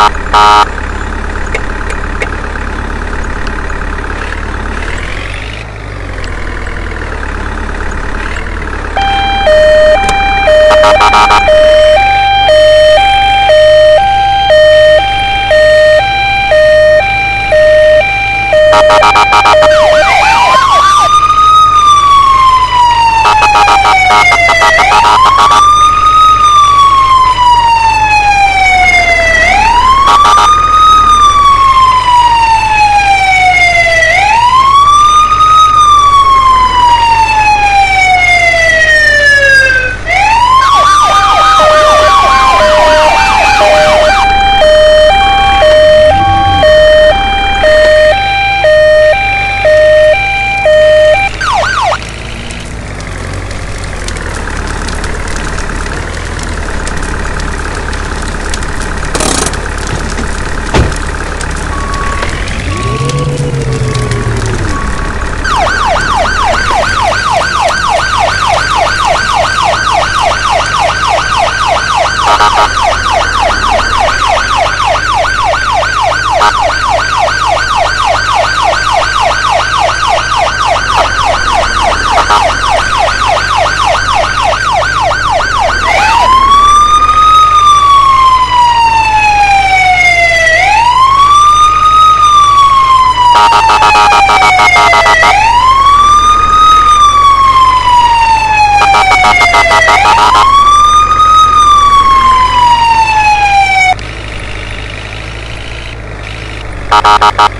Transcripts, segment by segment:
Wow! Ha ha ha!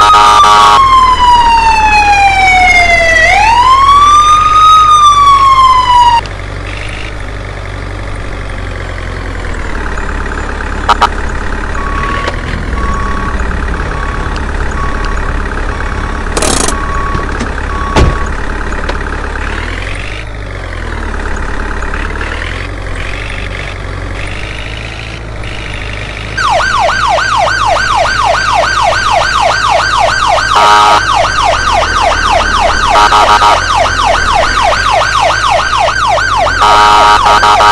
Ha ha ha ha!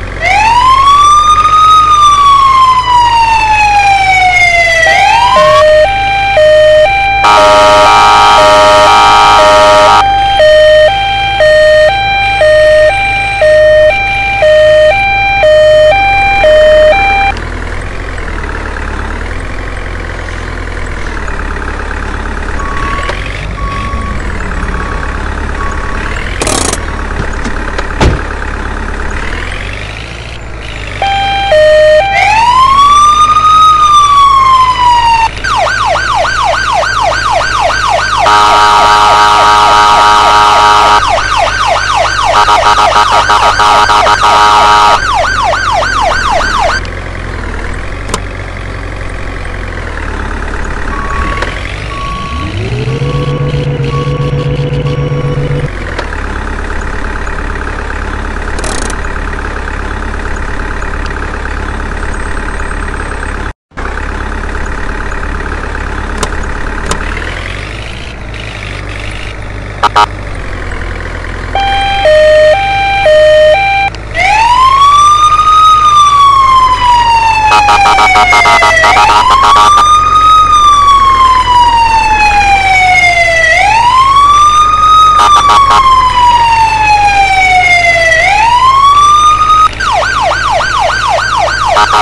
Hahaha.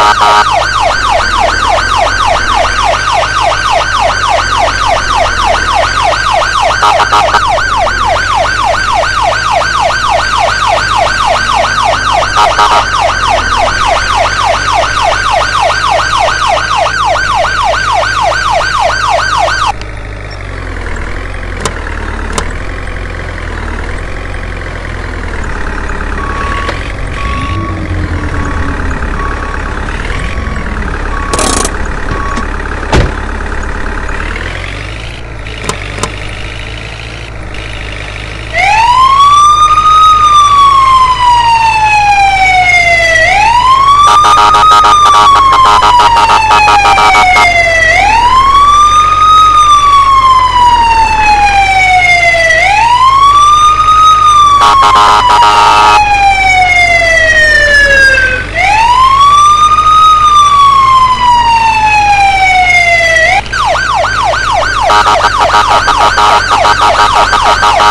Ha ha ha!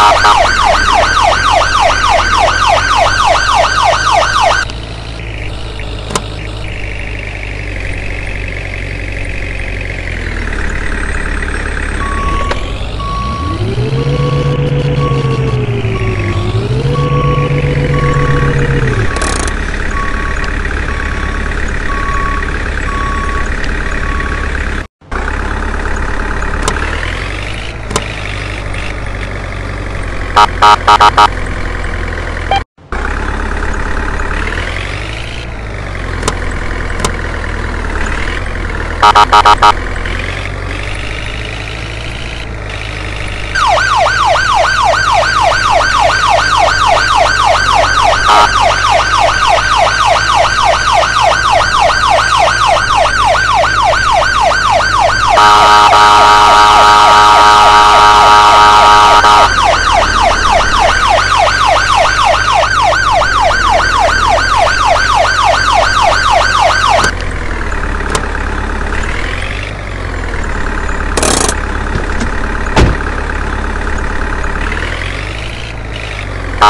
Oh, Thank you.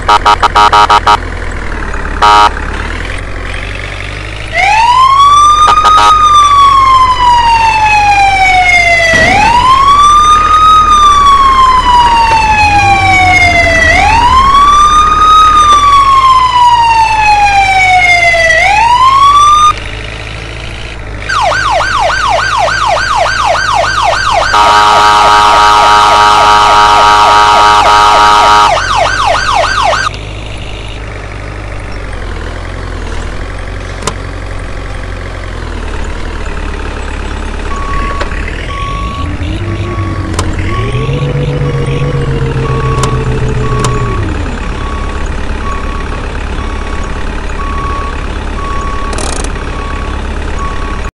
Bye.